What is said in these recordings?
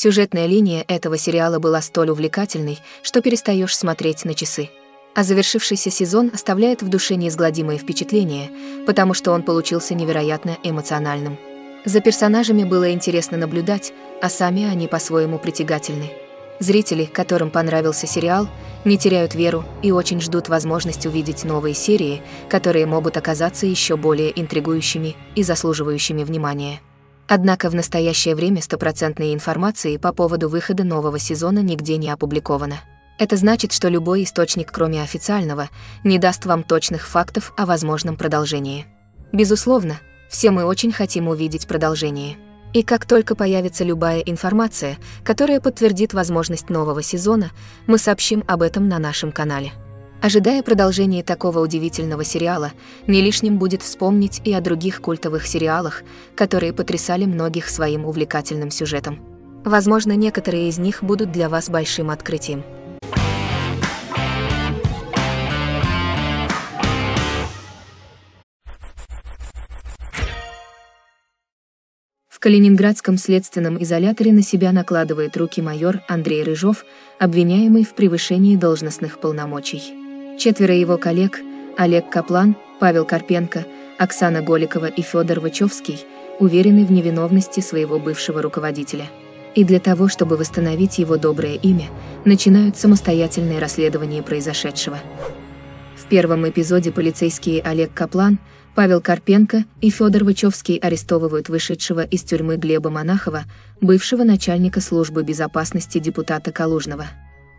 Сюжетная линия этого сериала была столь увлекательной, что перестаешь смотреть на часы. А завершившийся сезон оставляет в душе неизгладимое впечатление, потому что он получился невероятно эмоциональным. За персонажами было интересно наблюдать, а сами они по-своему притягательны. Зрители, которым понравился сериал, не теряют веру и очень ждут возможность увидеть новые серии, которые могут оказаться еще более интригующими и заслуживающими внимания. Однако в настоящее время стопроцентной информации по поводу выхода нового сезона нигде не опубликовано. Это значит, что любой источник, кроме официального, не даст вам точных фактов о возможном продолжении. Безусловно, все мы очень хотим увидеть продолжение. И как только появится любая информация, которая подтвердит возможность нового сезона, мы сообщим об этом на нашем канале. Ожидая продолжения такого удивительного сериала, не лишним будет вспомнить и о других культовых сериалах, которые потрясали многих своим увлекательным сюжетом. Возможно, некоторые из них будут для вас большим открытием. В Калининградском следственном изоляторе на себя накладывает руки майор Андрей Рыжов, обвиняемый в превышении должностных полномочий. Четверо его коллег – Олег Каплан, Павел Карпенко, Оксана Голикова и Федор Вачовский – уверены в невиновности своего бывшего руководителя. И для того, чтобы восстановить его доброе имя, начинают самостоятельное расследование произошедшего. В первом эпизоде полицейские Олег Каплан – Павел Карпенко и Федор Вычевский арестовывают вышедшего из тюрьмы Глеба Монахова, бывшего начальника службы безопасности депутата Калужного.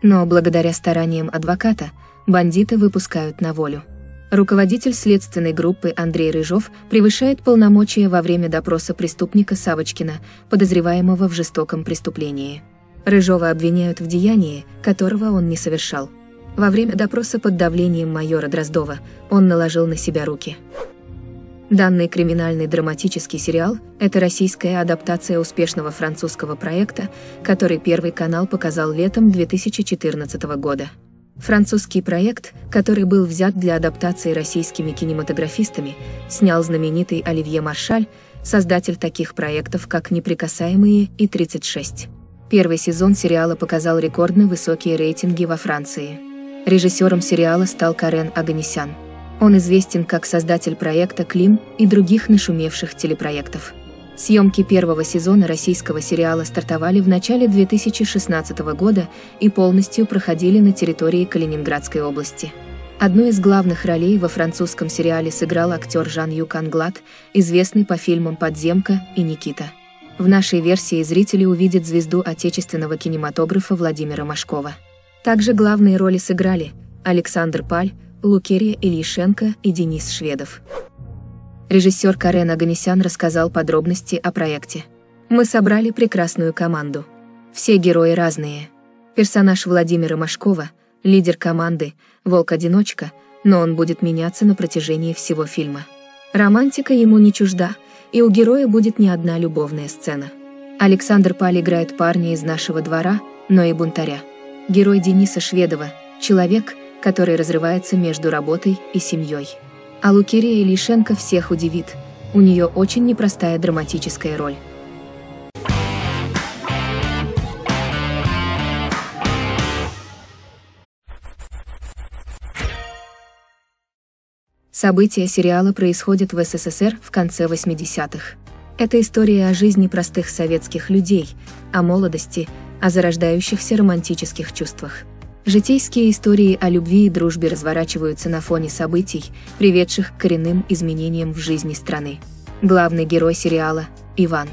Но благодаря стараниям адвоката, бандиты выпускают на волю. Руководитель следственной группы Андрей Рыжов превышает полномочия во время допроса преступника Савочкина, подозреваемого в жестоком преступлении. Рыжова обвиняют в деянии, которого он не совершал. Во время допроса под давлением майора Дроздова он наложил на себя руки. Данный криминальный драматический сериал – это российская адаптация успешного французского проекта, который Первый канал показал летом 2014 года. Французский проект, который был взят для адаптации российскими кинематографистами, снял знаменитый Оливье Маршаль, создатель таких проектов, как «Неприкасаемые» и «36». Первый сезон сериала показал рекордно высокие рейтинги во Франции. Режиссером сериала стал Карен Аганесян. Он известен как создатель проекта «Клим» и других нашумевших телепроектов. Съемки первого сезона российского сериала стартовали в начале 2016 года и полностью проходили на территории Калининградской области. Одну из главных ролей во французском сериале сыграл актер Жан-Юк Англад, известный по фильмам «Подземка» и «Никита». В нашей версии зрители увидят звезду отечественного кинематографа Владимира Машкова. Также главные роли сыграли Александр Паль, Лукерия Ильишенко и Денис Шведов. Режиссер Карен Аганесян рассказал подробности о проекте. Мы собрали прекрасную команду. Все герои разные. Персонаж Владимира Машкова, лидер команды, волк-одиночка, но он будет меняться на протяжении всего фильма. Романтика ему не чужда, и у героя будет не одна любовная сцена. Александр Паль играет парня из нашего двора, но и бунтаря. Герой Дениса Шведова – человек, который разрывается между работой и семьей. А Лукерия Ильишенко всех удивит, у нее очень непростая драматическая роль. События сериала происходят в СССР в конце 80-х. Это история о жизни простых советских людей, о молодости, о зарождающихся романтических чувствах. Житейские истории о любви и дружбе разворачиваются на фоне событий, приведших к коренным изменениям в жизни страны. Главный герой сериала – Иван.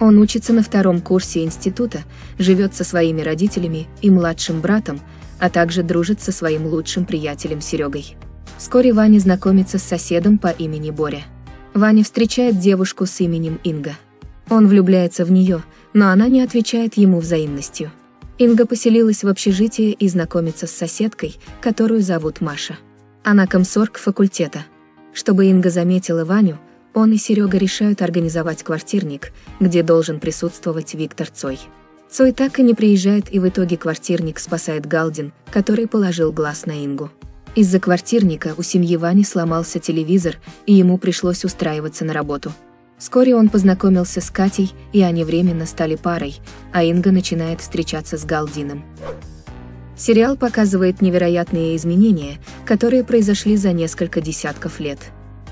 Он учится на втором курсе института, живет со своими родителями и младшим братом, а также дружит со своим лучшим приятелем Серегой. Вскоре Ваня знакомится с соседом по имени Боря. Ваня встречает девушку с именем Инга. Он влюбляется в нее, но она не отвечает ему взаимностью. Инга поселилась в общежитии и знакомится с соседкой, которую зовут Маша. Она комсорг факультета. Чтобы Инга заметила Ваню, он и Серега решают организовать квартирник, где должен присутствовать Виктор Цой. Цой так и не приезжает, и в итоге квартирник спасает Галдин, который положил глаз на Ингу. Из-за квартирника у семьи Вани сломался телевизор, и ему пришлось устраиваться на работу. Вскоре он познакомился с Катей, и они временно стали парой, а Инга начинает встречаться с Галдином. Сериал показывает невероятные изменения, которые произошли за несколько десятков лет.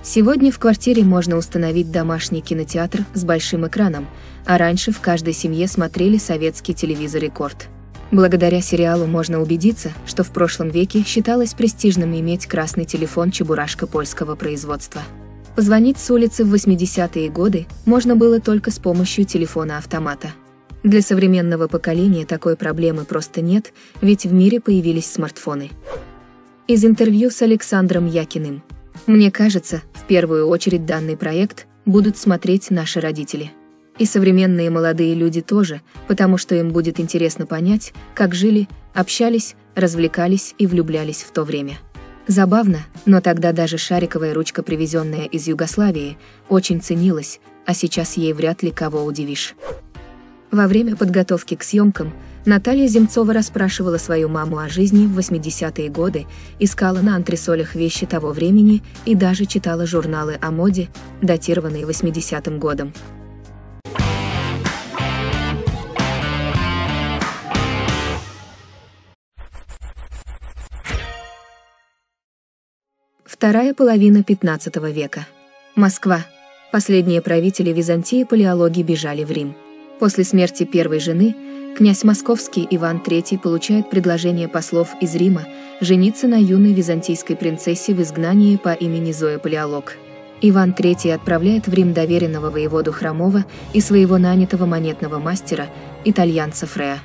Сегодня в квартире можно установить домашний кинотеатр с большим экраном, а раньше в каждой семье смотрели советский телевизор «Рекорд». Благодаря сериалу можно убедиться, что в прошлом веке считалось престижным иметь красный телефон «Чебурашка» польского производства. Позвонить с улицы в 80-е годы можно было только с помощью телефона-автомата. Для современного поколения такой проблемы просто нет, ведь в мире появились смартфоны. Из интервью с Александром Якиным. Мне кажется, в первую очередь данный проект будут смотреть наши родители. И современные молодые люди тоже, потому что им будет интересно понять, как жили, общались, развлекались и влюблялись в то время. Забавно, но тогда даже шариковая ручка, привезенная из Югославии, очень ценилась, а сейчас ей вряд ли кого удивишь. Во время подготовки к съемкам Наталья Земцова расспрашивала свою маму о жизни в 80-е годы, искала на антресолях вещи того времени и даже читала журналы о моде, датированные 80-м годом. Вторая половина 15 века. Москва. Последние правители Византии палеологи бежали в Рим. После смерти первой жены, князь московский Иван III получает предложение послов из Рима жениться на юной византийской принцессе в изгнании по имени Зоя Палеолог. Иван III отправляет в Рим доверенного воеводу Хромова и своего нанятого монетного мастера, итальянца Фрея.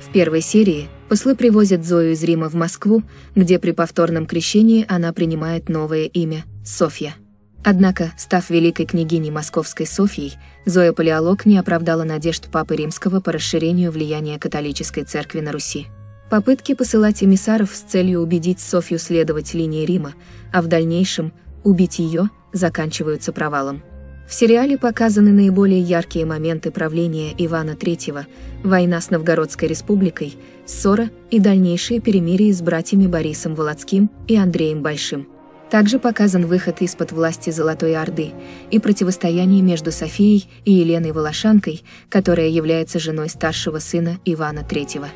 В первой серии послы привозят Зою из Рима в Москву, где при повторном крещении она принимает новое имя – Софья. Однако, став великой княгиней Московской Софьей, Зоя Палеолог не оправдала надежд Папы Римского по расширению влияния католической церкви на Руси. Попытки посылать эмиссаров с целью убедить Софью следовать линии Рима, а в дальнейшем убить ее, заканчиваются провалом. В сериале показаны наиболее яркие моменты правления Ивана III, война с Новгородской республикой, ссора и дальнейшие перемирия с братьями Борисом Володским и Андреем Большим. Также показан выход из-под власти Золотой Орды и противостояние между Софией и Еленой Волошанкой, которая является женой старшего сына Ивана III.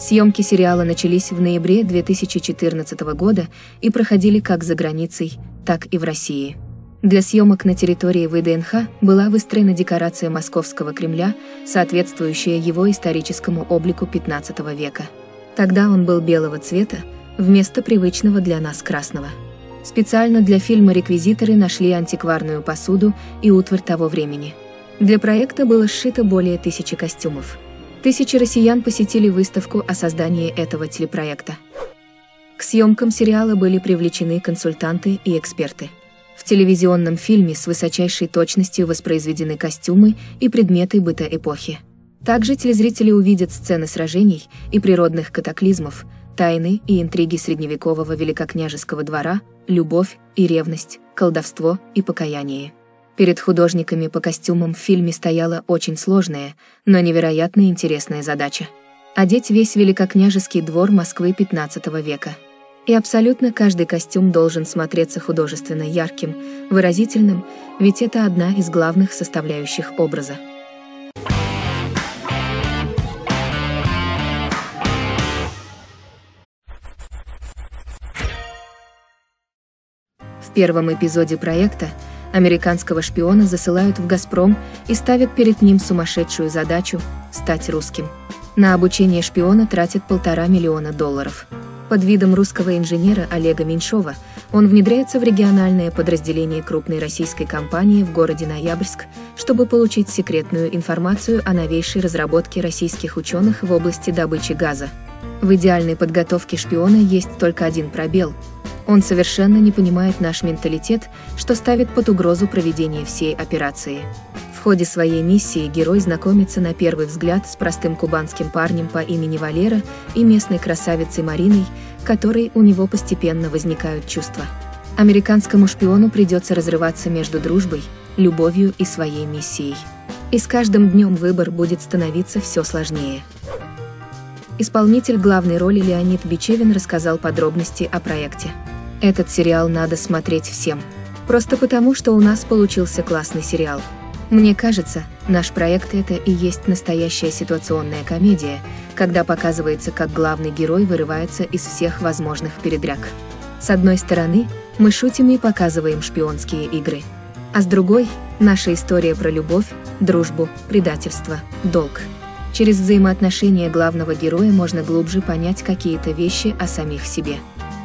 Съемки сериала начались в ноябре 2014 года и проходили как за границей, так и в России. Для съемок на территории ВДНХ была выстроена декорация Московского Кремля, соответствующая его историческому облику 15 века. Тогда он был белого цвета, вместо привычного для нас красного. Специально для фильма реквизиторы нашли антикварную посуду и утварь того времени. Для проекта было сшито более тысячи костюмов. Тысячи россиян посетили выставку о создании этого телепроекта. К съемкам сериала были привлечены консультанты и эксперты. В телевизионном фильме с высочайшей точностью воспроизведены костюмы и предметы быта эпохи. Также телезрители увидят сцены сражений и природных катаклизмов, тайны и интриги средневекового великокняжеского двора, любовь и ревность, колдовство и покаяние. Перед художниками по костюмам в фильме стояла очень сложная, но невероятно интересная задача. Одеть весь великокняжеский двор Москвы XV века. И абсолютно каждый костюм должен смотреться художественно ярким, выразительным, ведь это одна из главных составляющих образа. В первом эпизоде проекта американского шпиона засылают в «Газпром» и ставят перед ним сумасшедшую задачу – стать русским. На обучение шпиона тратят полтора миллиона долларов. Под видом русского инженера Олега Меньшова он внедряется в региональное подразделение крупной российской компании в городе Ноябрьск, чтобы получить секретную информацию о новейшей разработке российских ученых в области добычи газа. В идеальной подготовке шпиона есть только один пробел – он совершенно не понимает наш менталитет, что ставит под угрозу проведение всей операции. В ходе своей миссии герой знакомится на первый взгляд с простым кубанским парнем по имени Валера и местной красавицей Мариной, которой у него постепенно возникают чувства. Американскому шпиону придется разрываться между дружбой, любовью и своей миссией. И с каждым днем выбор будет становиться все сложнее. Исполнитель главной роли Леонид Бичевин рассказал подробности о проекте. Этот сериал надо смотреть всем. Просто потому, что у нас получился классный сериал. Мне кажется, наш проект это и есть настоящая ситуационная комедия, когда показывается, как главный герой вырывается из всех возможных передряг. С одной стороны, мы шутим и показываем шпионские игры. А с другой – наша история про любовь, дружбу, предательство, долг. Через взаимоотношения главного героя можно глубже понять какие-то вещи о самих себе.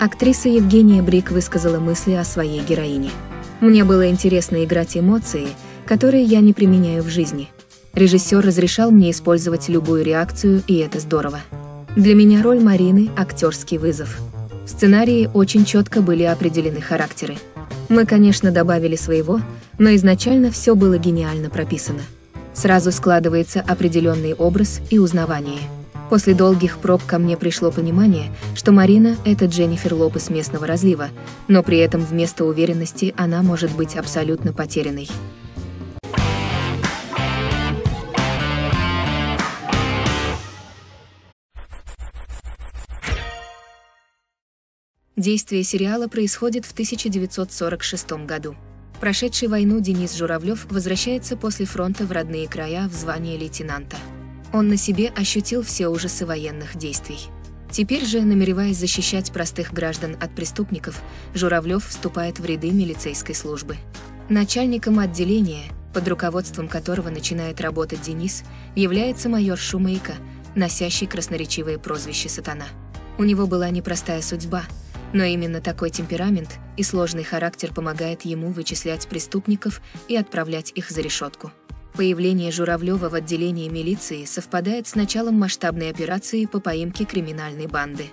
Актриса Евгения Брик высказала мысли о своей героине. Мне было интересно играть эмоции, которые я не применяю в жизни. Режиссер разрешал мне использовать любую реакцию, и это здорово. Для меня роль Марины – актерский вызов. В сценарии очень четко были определены характеры. Мы, конечно, добавили своего, но изначально все было гениально прописано. Сразу складывается определенный образ и узнавание. После долгих проб ко мне пришло понимание, что Марина – это Дженнифер Лопес местного разлива, но при этом вместо уверенности она может быть абсолютно потерянной. Действие сериала происходит в 1946 году. Прошедший войну Денис Журавлев возвращается после фронта в родные края в звании лейтенанта. Он на себе ощутил все ужасы военных действий. Теперь же, намереваясь защищать простых граждан от преступников, Журавлев вступает в ряды милицейской службы. Начальником отделения, под руководством которого начинает работать Денис, является майор Шумейко, носящий красноречивое прозвище «Сатана». У него была непростая судьба – но именно такой темперамент и сложный характер помогает ему вычислять преступников и отправлять их за решетку. Появление Журавлева в отделении милиции совпадает с началом масштабной операции по поимке криминальной банды.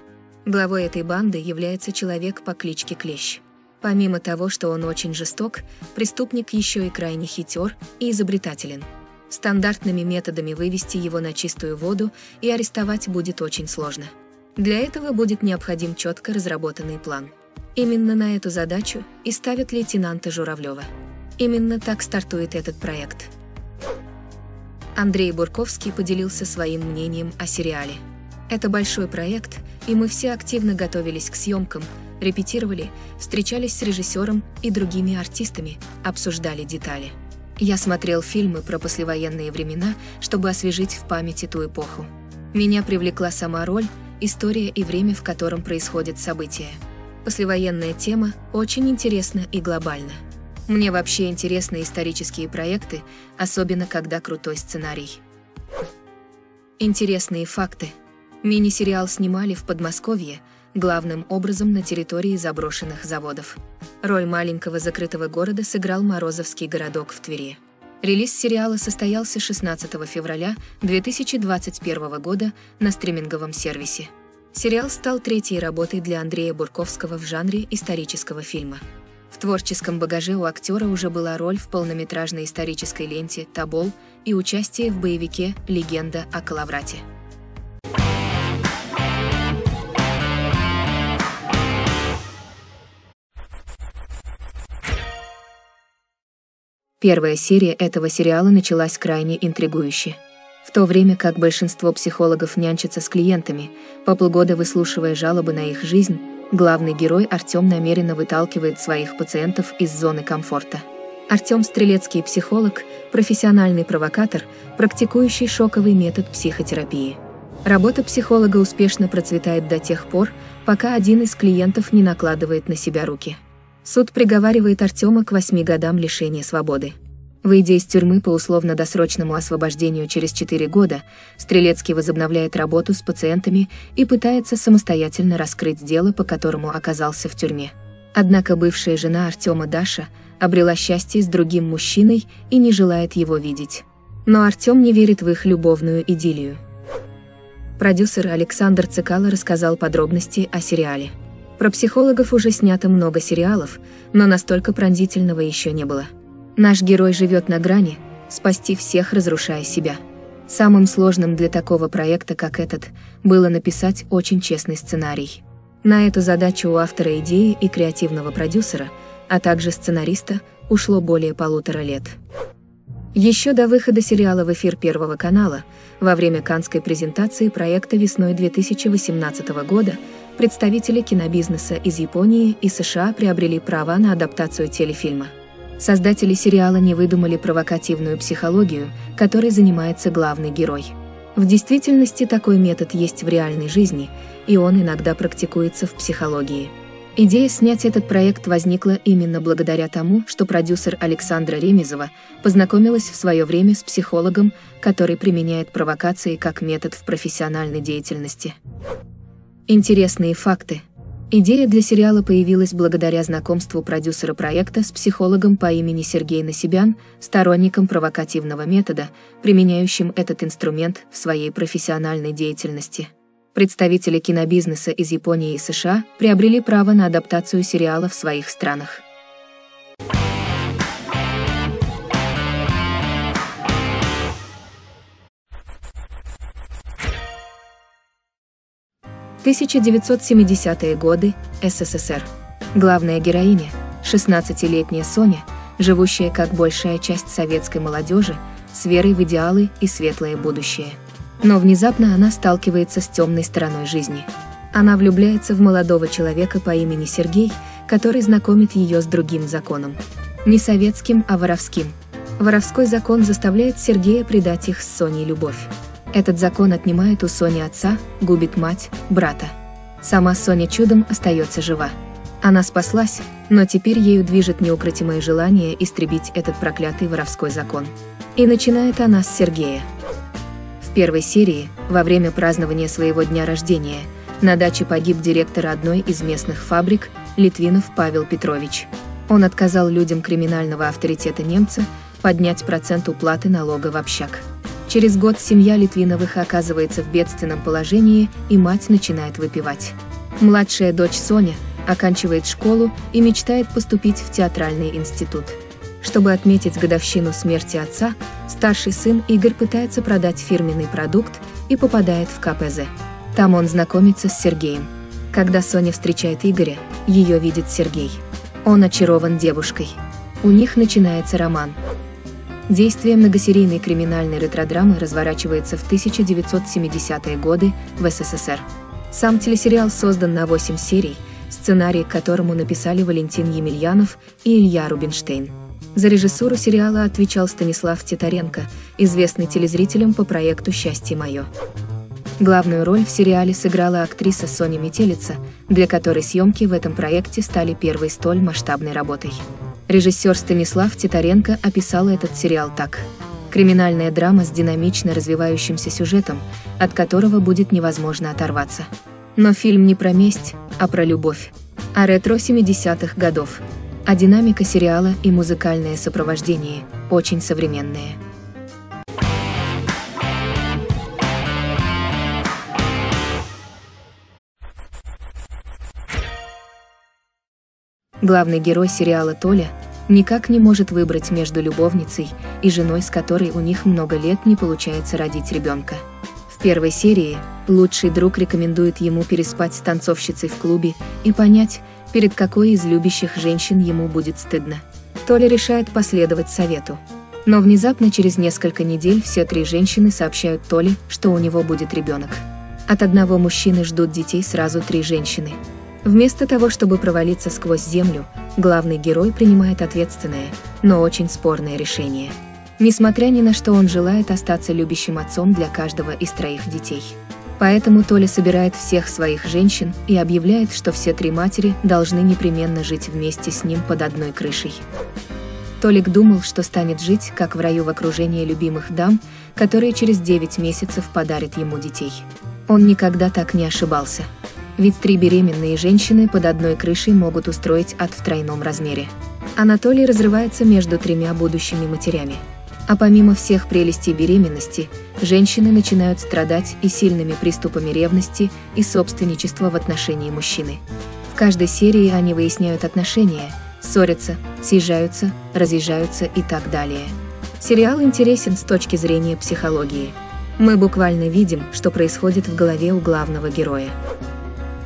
Главой этой банды является человек по кличке Клещ. Помимо того, что он очень жесток, преступник еще и крайне хитер и изобретателен. Стандартными методами вывести его на чистую воду и арестовать будет очень сложно. Для этого будет необходим четко разработанный план. Именно на эту задачу и ставят лейтенанта Журавлева. Именно так стартует этот проект. Андрей Бурковский поделился своим мнением о сериале. Это большой проект, и мы все активно готовились к съемкам, репетировали, встречались с режиссером и другими артистами, обсуждали детали. Я смотрел фильмы про послевоенные времена, чтобы освежить в памяти ту эпоху. Меня привлекла сама роль, история и время, в котором происходят события. Послевоенная тема очень интересна и глобальна. Мне вообще интересны исторические проекты, особенно когда крутой сценарий. Интересные факты. Мини-сериал снимали в Подмосковье, главным образом на территории заброшенных заводов. Роль маленького закрытого города сыграл Морозовский городок в Твери. Релиз сериала состоялся 16 февраля 2021 года на стриминговом сервисе. Сериал стал третьей работой для Андрея Бурковского в жанре исторического фильма. В творческом багаже у актера уже была роль в полнометражной исторической ленте «Табол» и участие в боевике «Легенда о Калаврате». Первая серия этого сериала началась крайне интригующе. В то время как большинство психологов нянчатся с клиентами, по полгода выслушивая жалобы на их жизнь, главный герой Артём намеренно выталкивает своих пациентов из зоны комфорта. Артём – стрелецкий психолог, профессиональный провокатор, практикующий шоковый метод психотерапии. Работа психолога успешно процветает до тех пор, пока один из клиентов не накладывает на себя руки. Суд приговаривает Артема к восьми годам лишения свободы. Выйдя из тюрьмы по условно-досрочному освобождению через 4 года, Стрелецкий возобновляет работу с пациентами и пытается самостоятельно раскрыть дело, по которому оказался в тюрьме. Однако бывшая жена Артема Даша обрела счастье с другим мужчиной и не желает его видеть. Но Артем не верит в их любовную идиллию. Продюсер Александр Цикало рассказал подробности о сериале. Про психологов уже снято много сериалов, но настолько пронзительного еще не было. Наш герой живет на грани, спасти всех, разрушая себя. Самым сложным для такого проекта, как этот, было написать очень честный сценарий. На эту задачу у автора идеи и креативного продюсера, а также сценариста, ушло более полутора лет. Еще до выхода сериала в эфир Первого канала, во время канской презентации проекта весной 2018 года, представители кинобизнеса из Японии и США приобрели права на адаптацию телефильма. Создатели сериала не выдумали провокативную психологию, которой занимается главный герой. В действительности такой метод есть в реальной жизни, и он иногда практикуется в психологии. Идея снять этот проект возникла именно благодаря тому, что продюсер Александра Ремезова познакомилась в свое время с психологом, который применяет провокации как метод в профессиональной деятельности. Интересные факты. Идея для сериала появилась благодаря знакомству продюсера проекта с психологом по имени Сергей Насибян, сторонником провокативного метода, применяющим этот инструмент в своей профессиональной деятельности. Представители кинобизнеса из Японии и США приобрели право на адаптацию сериала в своих странах. 1970-е годы, СССР. Главная героиня, 16-летняя Соня, живущая как большая часть советской молодежи, с верой в идеалы и светлое будущее. Но внезапно она сталкивается с темной стороной жизни. Она влюбляется в молодого человека по имени Сергей, который знакомит ее с другим законом. Не советским, а воровским. Воровской закон заставляет Сергея предать их с Соней любовь. Этот закон отнимает у Сони отца, губит мать, брата. Сама Соня чудом остается жива. Она спаслась, но теперь ею движет неукротимое желание истребить этот проклятый воровской закон. И начинает она с Сергея. В первой серии, во время празднования своего дня рождения, на даче погиб директор одной из местных фабрик, Литвинов Павел Петрович. Он отказал людям криминального авторитета немца поднять процент уплаты налога в общак. Через год семья Литвиновых оказывается в бедственном положении, и мать начинает выпивать. Младшая дочь Соня оканчивает школу и мечтает поступить в театральный институт. Чтобы отметить годовщину смерти отца, старший сын Игорь пытается продать фирменный продукт и попадает в КПЗ. Там он знакомится с Сергеем. Когда Соня встречает Игоря, ее видит Сергей. Он очарован девушкой. У них начинается роман. Действие многосерийной криминальной ретродрамы разворачивается в 1970-е годы в СССР. Сам телесериал создан на 8 серий, сценарий к которому написали Валентин Емельянов и Илья Рубинштейн. За режиссуру сериала отвечал Станислав Титаренко, известный телезрителям по проекту «Счастье мое». Главную роль в сериале сыграла актриса Соня Метелица, для которой съемки в этом проекте стали первой столь масштабной работой. Режиссер Станислав Титаренко описал этот сериал так. Криминальная драма с динамично развивающимся сюжетом, от которого будет невозможно оторваться. Но фильм не про месть, а про любовь. А ретро 70-х годов. А динамика сериала и музыкальное сопровождение очень современные. Главный герой сериала Толя никак не может выбрать между любовницей и женой, с которой у них много лет не получается родить ребенка. В первой серии лучший друг рекомендует ему переспать с танцовщицей в клубе и понять, перед какой из любящих женщин ему будет стыдно. Толя решает последовать совету. Но внезапно через несколько недель все три женщины сообщают Толе, что у него будет ребенок. От одного мужчины ждут детей сразу три женщины – Вместо того, чтобы провалиться сквозь землю, главный герой принимает ответственное, но очень спорное решение. Несмотря ни на что он желает остаться любящим отцом для каждого из троих детей. Поэтому Толя собирает всех своих женщин и объявляет, что все три матери должны непременно жить вместе с ним под одной крышей. Толик думал, что станет жить, как в раю в окружении любимых дам, которые через 9 месяцев подарят ему детей. Он никогда так не ошибался ведь три беременные женщины под одной крышей могут устроить ад в тройном размере. Анатолий разрывается между тремя будущими матерями. А помимо всех прелестей беременности, женщины начинают страдать и сильными приступами ревности и собственничества в отношении мужчины. В каждой серии они выясняют отношения, ссорятся, съезжаются, разъезжаются и так далее. Сериал интересен с точки зрения психологии. Мы буквально видим, что происходит в голове у главного героя.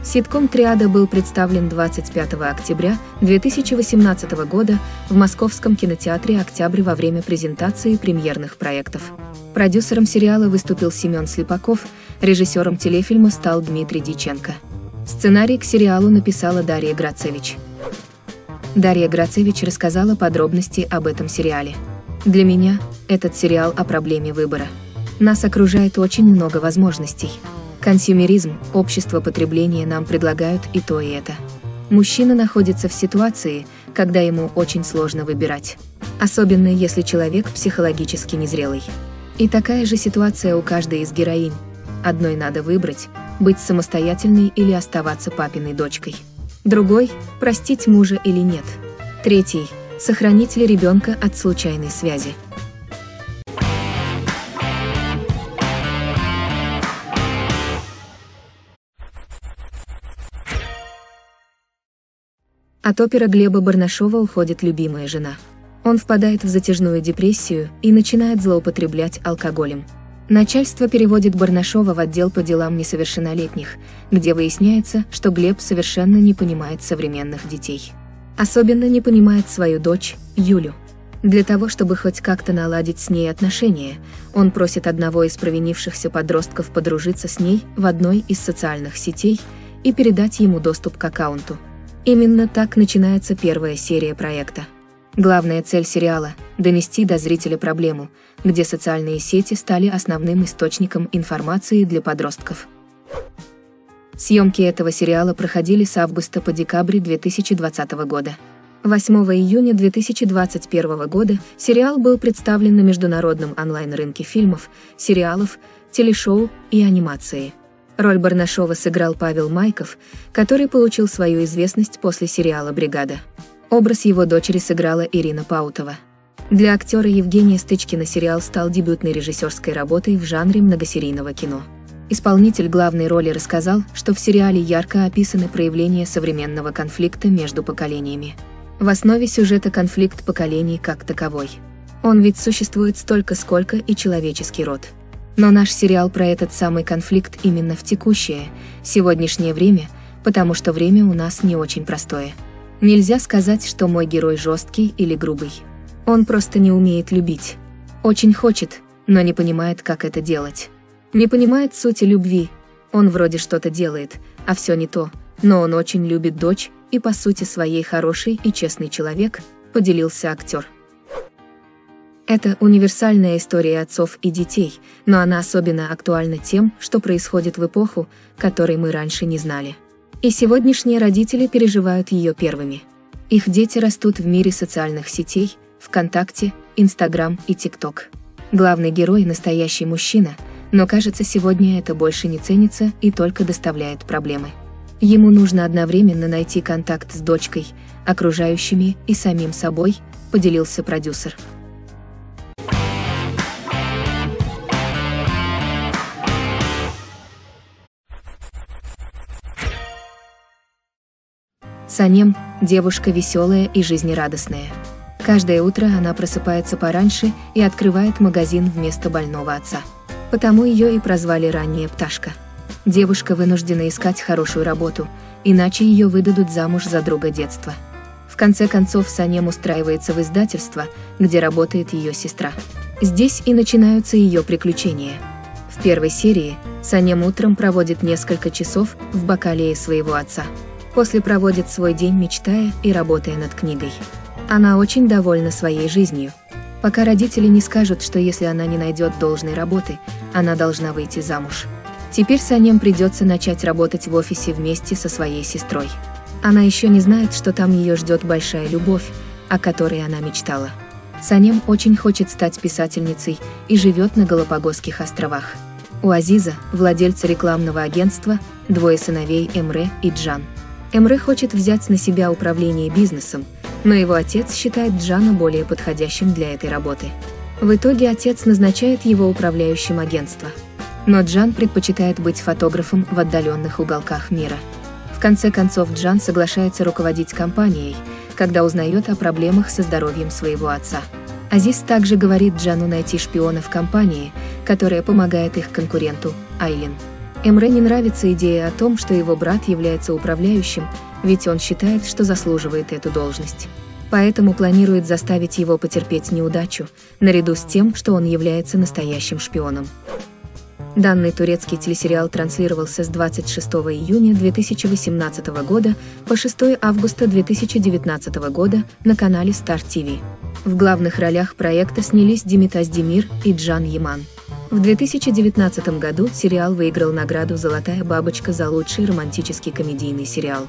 Ситком «Триада» был представлен 25 октября 2018 года в Московском кинотеатре «Октябрь» во время презентации премьерных проектов. Продюсером сериала выступил Семен Слепаков, режиссером телефильма стал Дмитрий Диченко. Сценарий к сериалу написала Дарья Грацевич. Дарья Грацевич рассказала подробности об этом сериале. Для меня этот сериал о проблеме выбора. Нас окружает очень много возможностей. Консюмеризм, общество потребления нам предлагают и то, и это. Мужчина находится в ситуации, когда ему очень сложно выбирать. Особенно если человек психологически незрелый. И такая же ситуация у каждой из героинь. Одной надо выбрать, быть самостоятельной или оставаться папиной дочкой. Другой – простить мужа или нет. Третий – сохранить ли ребенка от случайной связи. От опера Глеба Барнашова уходит любимая жена. Он впадает в затяжную депрессию и начинает злоупотреблять алкоголем. Начальство переводит Барнашова в отдел по делам несовершеннолетних, где выясняется, что Глеб совершенно не понимает современных детей. Особенно не понимает свою дочь, Юлю. Для того, чтобы хоть как-то наладить с ней отношения, он просит одного из провинившихся подростков подружиться с ней в одной из социальных сетей и передать ему доступ к аккаунту – Именно так начинается первая серия проекта. Главная цель сериала – донести до зрителя проблему, где социальные сети стали основным источником информации для подростков. Съемки этого сериала проходили с августа по декабрь 2020 года. 8 июня 2021 года сериал был представлен на международном онлайн-рынке фильмов, сериалов, телешоу и анимации. Роль Барнашова сыграл Павел Майков, который получил свою известность после сериала «Бригада». Образ его дочери сыграла Ирина Паутова. Для актера Евгения Стычкина сериал стал дебютной режиссерской работой в жанре многосерийного кино. Исполнитель главной роли рассказал, что в сериале ярко описаны проявления современного конфликта между поколениями. В основе сюжета конфликт поколений как таковой. Он ведь существует столько, сколько и человеческий род. Но наш сериал про этот самый конфликт именно в текущее, сегодняшнее время, потому что время у нас не очень простое. Нельзя сказать, что мой герой жесткий или грубый. Он просто не умеет любить. Очень хочет, но не понимает, как это делать. Не понимает сути любви. Он вроде что-то делает, а все не то, но он очень любит дочь и по сути своей хороший и честный человек, поделился актер. Это универсальная история отцов и детей, но она особенно актуальна тем, что происходит в эпоху, которой мы раньше не знали. И сегодняшние родители переживают ее первыми. Их дети растут в мире социальных сетей, ВКонтакте, Инстаграм и ТикТок. Главный герой – настоящий мужчина, но кажется, сегодня это больше не ценится и только доставляет проблемы. Ему нужно одновременно найти контакт с дочкой, окружающими и самим собой, поделился продюсер. Санем – девушка веселая и жизнерадостная. Каждое утро она просыпается пораньше и открывает магазин вместо больного отца. Потому ее и прозвали ранняя пташка. Девушка вынуждена искать хорошую работу, иначе ее выдадут замуж за друга детства. В конце концов Санем устраивается в издательство, где работает ее сестра. Здесь и начинаются ее приключения. В первой серии Санем утром проводит несколько часов в бакалее своего отца. После проводит свой день мечтая и работая над книгой. Она очень довольна своей жизнью. Пока родители не скажут, что если она не найдет должной работы, она должна выйти замуж. Теперь Санем придется начать работать в офисе вместе со своей сестрой. Она еще не знает, что там ее ждет большая любовь, о которой она мечтала. Санем очень хочет стать писательницей и живет на Галапагосских островах. У Азиза, владельца рекламного агентства, двое сыновей Эмре и Джан. Эмре хочет взять на себя управление бизнесом, но его отец считает Джана более подходящим для этой работы. В итоге отец назначает его управляющим агентства. Но Джан предпочитает быть фотографом в отдаленных уголках мира. В конце концов Джан соглашается руководить компанией, когда узнает о проблемах со здоровьем своего отца. Азиз также говорит Джану найти шпиона в компании, которая помогает их конкуренту, Айлин. Эмре не нравится идея о том, что его брат является управляющим, ведь он считает, что заслуживает эту должность. Поэтому планирует заставить его потерпеть неудачу, наряду с тем, что он является настоящим шпионом. Данный турецкий телесериал транслировался с 26 июня 2018 года по 6 августа 2019 года на канале Star TV. В главных ролях проекта снялись Димитас Демир и Джан Яман. В 2019 году сериал выиграл награду «Золотая бабочка» за лучший романтический комедийный сериал.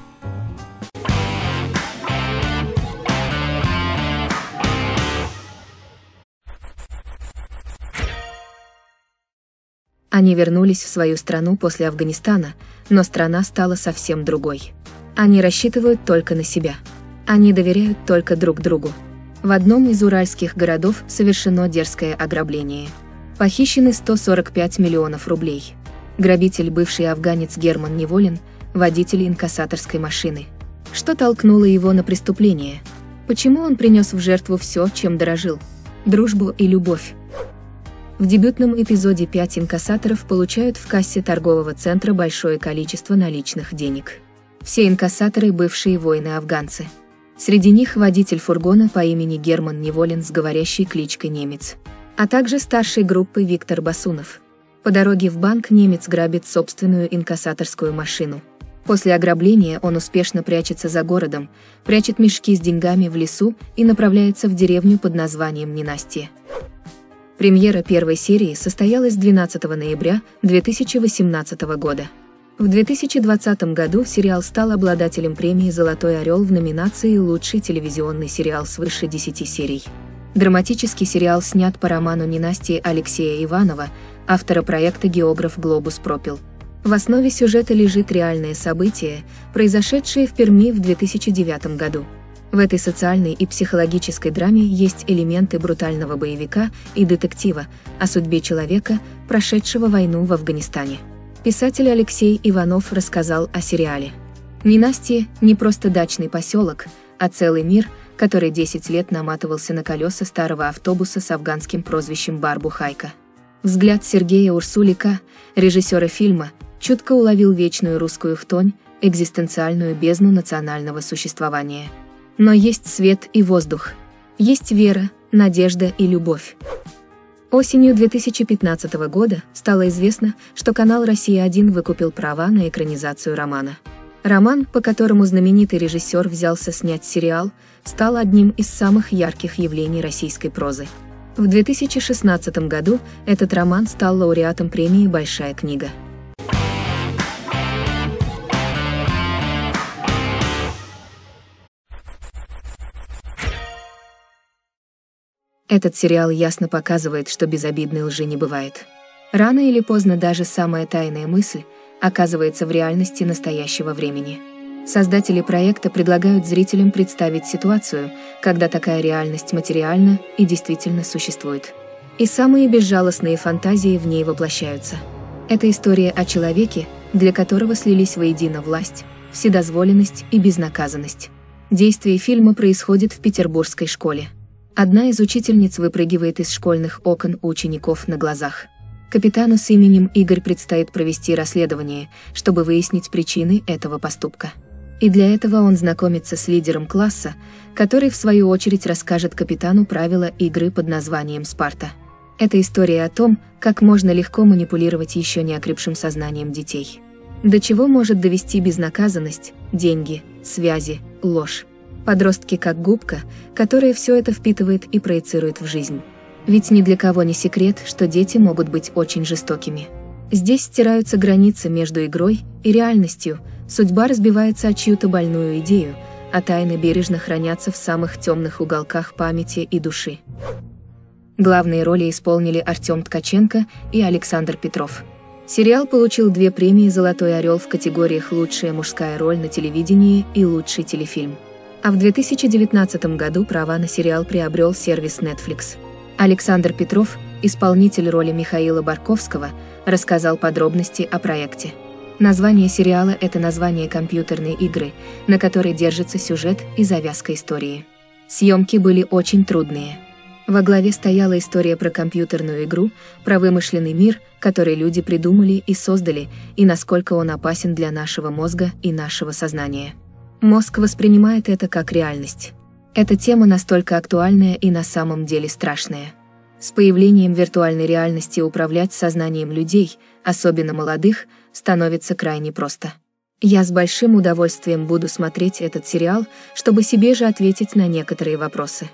Они вернулись в свою страну после Афганистана, но страна стала совсем другой. Они рассчитывают только на себя. Они доверяют только друг другу. В одном из уральских городов совершено дерзкое ограбление. Похищены 145 миллионов рублей. Грабитель бывший афганец Герман Неволин, водитель инкассаторской машины. Что толкнуло его на преступление? Почему он принес в жертву все, чем дорожил? Дружбу и любовь. В дебютном эпизоде пять инкассаторов получают в кассе торгового центра большое количество наличных денег. Все инкассаторы – бывшие воины-афганцы. Среди них водитель фургона по имени Герман Неволин с говорящей кличкой «Немец», а также старший группы Виктор Басунов. По дороге в банк немец грабит собственную инкассаторскую машину. После ограбления он успешно прячется за городом, прячет мешки с деньгами в лесу и направляется в деревню под названием Ненастье. Премьера первой серии состоялась 12 ноября 2018 года. В 2020 году сериал стал обладателем премии «Золотой орел» в номинации «Лучший телевизионный сериал свыше 10 серий». Драматический сериал снят по роману ненастьи Алексея Иванова, автора проекта «Географ Глобус пропил». В основе сюжета лежит реальное событие, произошедшее в Перми в 2009 году. В этой социальной и психологической драме есть элементы брутального боевика и детектива о судьбе человека, прошедшего войну в Афганистане. Писатель Алексей Иванов рассказал о сериале. Ненастье – не просто дачный поселок, а целый мир, который 10 лет наматывался на колеса старого автобуса с афганским прозвищем Барбухайка. Взгляд Сергея Урсулика, режиссера фильма, чутко уловил вечную русскую хтонь, экзистенциальную бездну национального существования – но есть свет и воздух. Есть вера, надежда и любовь. Осенью 2015 года стало известно, что канал «Россия-1» выкупил права на экранизацию романа. Роман, по которому знаменитый режиссер взялся снять сериал, стал одним из самых ярких явлений российской прозы. В 2016 году этот роман стал лауреатом премии «Большая книга». Этот сериал ясно показывает, что безобидной лжи не бывает. Рано или поздно даже самая тайная мысль оказывается в реальности настоящего времени. Создатели проекта предлагают зрителям представить ситуацию, когда такая реальность материальна и действительно существует. И самые безжалостные фантазии в ней воплощаются. Это история о человеке, для которого слились воедино власть, вседозволенность и безнаказанность. Действие фильма происходит в петербургской школе. Одна из учительниц выпрыгивает из школьных окон у учеников на глазах. Капитану с именем Игорь предстоит провести расследование, чтобы выяснить причины этого поступка. И для этого он знакомится с лидером класса, который в свою очередь расскажет капитану правила игры под названием «Спарта». Это история о том, как можно легко манипулировать еще не окрепшим сознанием детей. До чего может довести безнаказанность, деньги, связи, ложь. Подростки как губка, которая все это впитывает и проецирует в жизнь. Ведь ни для кого не секрет, что дети могут быть очень жестокими. Здесь стираются границы между игрой и реальностью, судьба разбивается о чью-то больную идею, а тайны бережно хранятся в самых темных уголках памяти и души. Главные роли исполнили Артем Ткаченко и Александр Петров. Сериал получил две премии «Золотой орел» в категориях «Лучшая мужская роль на телевидении» и «Лучший телефильм» а в 2019 году права на сериал приобрел сервис Netflix. Александр Петров, исполнитель роли Михаила Барковского, рассказал подробности о проекте. Название сериала – это название компьютерной игры, на которой держится сюжет и завязка истории. Съемки были очень трудные. Во главе стояла история про компьютерную игру, про вымышленный мир, который люди придумали и создали, и насколько он опасен для нашего мозга и нашего сознания. Мозг воспринимает это как реальность. Эта тема настолько актуальная и на самом деле страшная. С появлением виртуальной реальности управлять сознанием людей, особенно молодых, становится крайне просто. Я с большим удовольствием буду смотреть этот сериал, чтобы себе же ответить на некоторые вопросы.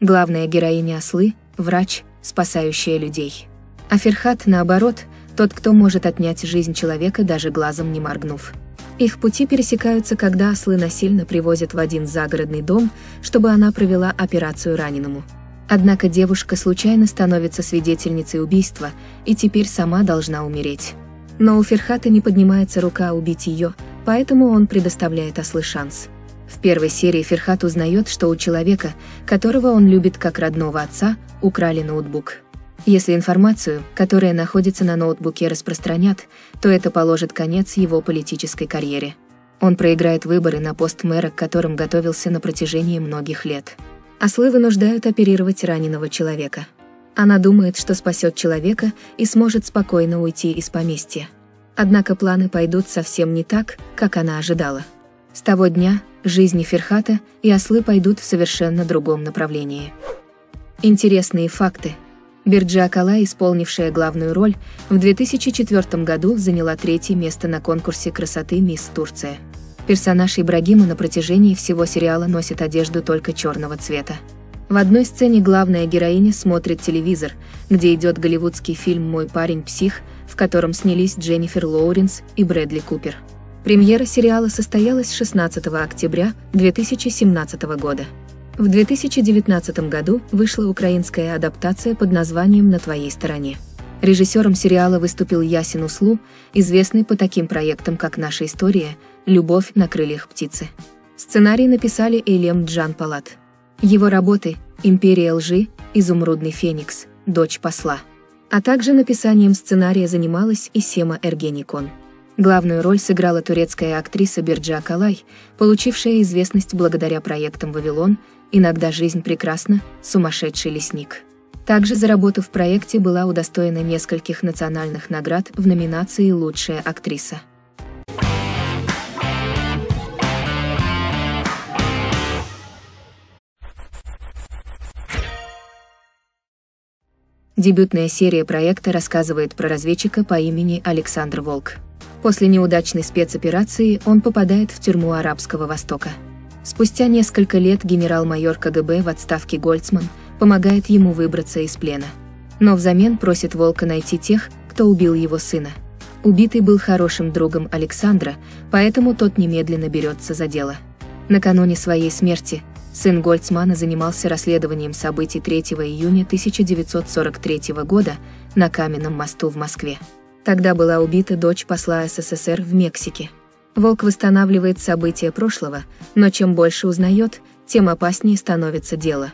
Главная героиня Ослы – врач, спасающая людей. А Ферхат, наоборот, тот, кто может отнять жизнь человека, даже глазом не моргнув. Их пути пересекаются, когда ослы насильно привозят в один загородный дом, чтобы она провела операцию раненому. Однако девушка случайно становится свидетельницей убийства и теперь сама должна умереть. Но у Ферхата не поднимается рука убить ее, поэтому он предоставляет ослы шанс. В первой серии Ферхат узнает, что у человека, которого он любит как родного отца, украли ноутбук. Если информацию, которая находится на ноутбуке, распространят, то это положит конец его политической карьере. Он проиграет выборы на пост мэра, к которым готовился на протяжении многих лет. Ослы вынуждают оперировать раненого человека. Она думает, что спасет человека и сможет спокойно уйти из поместья. Однако планы пойдут совсем не так, как она ожидала. С того дня жизни Ферхата и ослы пойдут в совершенно другом направлении. Интересные факты. Бирджа Акала, исполнившая главную роль, в 2004 году заняла третье место на конкурсе красоты «Мисс Турция». Персонаж Ибрагима на протяжении всего сериала носит одежду только черного цвета. В одной сцене главная героиня смотрит телевизор, где идет голливудский фильм «Мой парень псих», в котором снялись Дженнифер Лоуренс и Брэдли Купер. Премьера сериала состоялась 16 октября 2017 года. В 2019 году вышла украинская адаптация под названием «На твоей стороне». Режиссером сериала выступил Ясин Услу, известный по таким проектам, как «Наша история», «Любовь на крыльях птицы». Сценарий написали Элем Джан Палат. Его работы «Империя лжи», «Изумрудный феникс», «Дочь посла». А также написанием сценария занималась и Сема Эргеникон. Главную роль сыграла турецкая актриса Бирджа Акалай, получившая известность благодаря проектам «Вавилон», «Иногда жизнь прекрасна», «Сумасшедший лесник». Также за работу в проекте была удостоена нескольких национальных наград в номинации «Лучшая актриса». Дебютная серия проекта рассказывает про разведчика по имени Александр Волк. После неудачной спецоперации он попадает в тюрьму Арабского Востока. Спустя несколько лет генерал-майор КГБ в отставке Гольцман помогает ему выбраться из плена. Но взамен просит Волка найти тех, кто убил его сына. Убитый был хорошим другом Александра, поэтому тот немедленно берется за дело. Накануне своей смерти сын Гольцмана занимался расследованием событий 3 июня 1943 года на Каменном мосту в Москве. Тогда была убита дочь посла СССР в Мексике. Волк восстанавливает события прошлого, но чем больше узнает, тем опаснее становится дело.